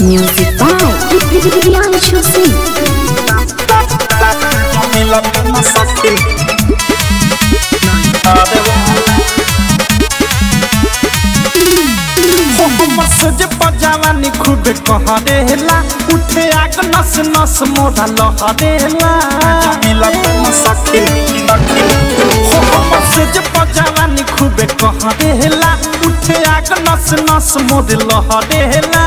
Music. By Priyanshu Singh. मिलन न सके आवे हो हमर से जे पजावानी खूब कहरेला उठे आग नस नस मोरा लहरेला मिलन न सके हमर से जे पजावानी खूब कहरेला उठे आग नस नस मोर लहरेला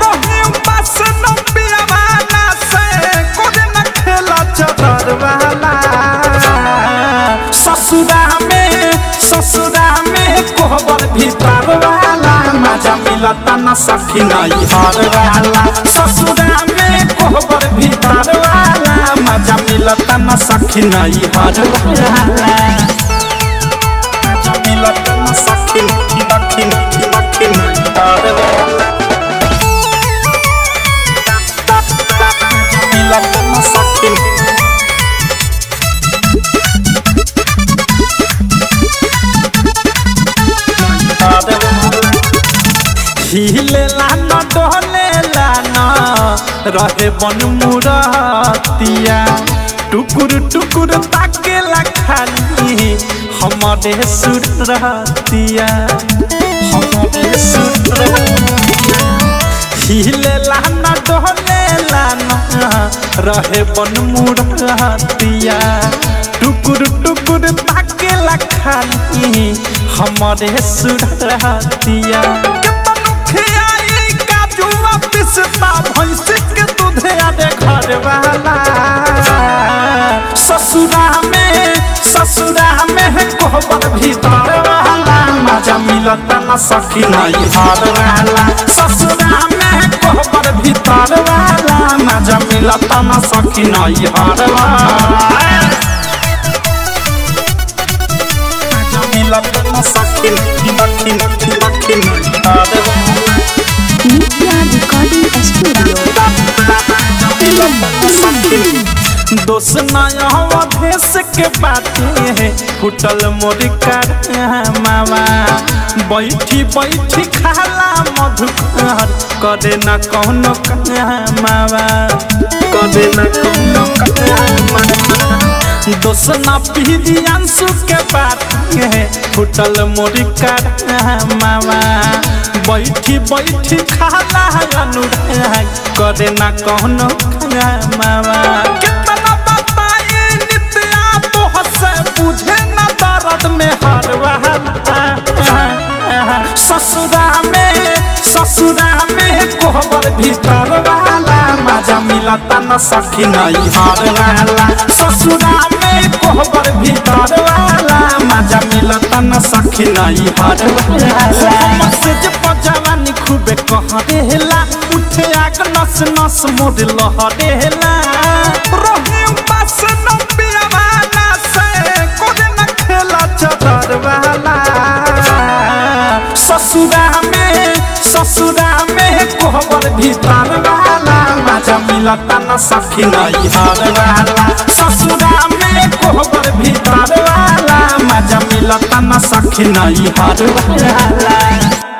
रोहे बस न पियावाना से कोरे न खेला चदर वाला ससुरा में ससुरा में कोहबर भीतर मज़ा मिलता न सखी नहीं ससुरा में कोहबर भीतर मज़ा मिलता न सखी नहीं हर वाला मज़ा मिलता न सखी नखी नखी नहीं हर हिलेला न डोलेला न रहे बन मुरतिया टुकुर टुकुर ताकेला खाली हमारे सुरतिया हमारे सुरतिया हिलेला न डोलेला न रहे बन मुरतिया टुकुर टुकुर ताकेला खाली हमारे सुरतिया पिसता भैंस के दूध आदे घर वाला। ससुरा में ससुरा में कोहबर भीतर वाला। मज़ा मिलता न सखी नहीं हार वाला। ससुरा में कोहबर भीतर वाला। मज़ा मिलता न सखी नहीं हार वाला। मज़ा मिलता न सखी नखी भेस के बाटे फुटल मोर मामा बैठी बैठी खाला मधुकर करे न कौनो मावा। करे न के बाटे फुटल मोर मामा बैठी बैठी खाला अनुराग करे न कौनो मावा। ससुरा में ससुरा में कोहबर भीतर वाला मज़ा मिलता न सखी नहीं हर वाला ससुरा में कोहबर भीतर वाला मज़ा मिलता न सखी नहीं हर वाला से जे पजवानी खूबे कहरेला उठे आग नस नस मोर लहरेला। ससुरा में ससुरा में कोहबर भीतर वाला मज़ा मिलता न सखी नहीं हार वाला। ससुरा में कोहबर भीतर वाला मज़ा मिलता न सखी नहीं हार वाला।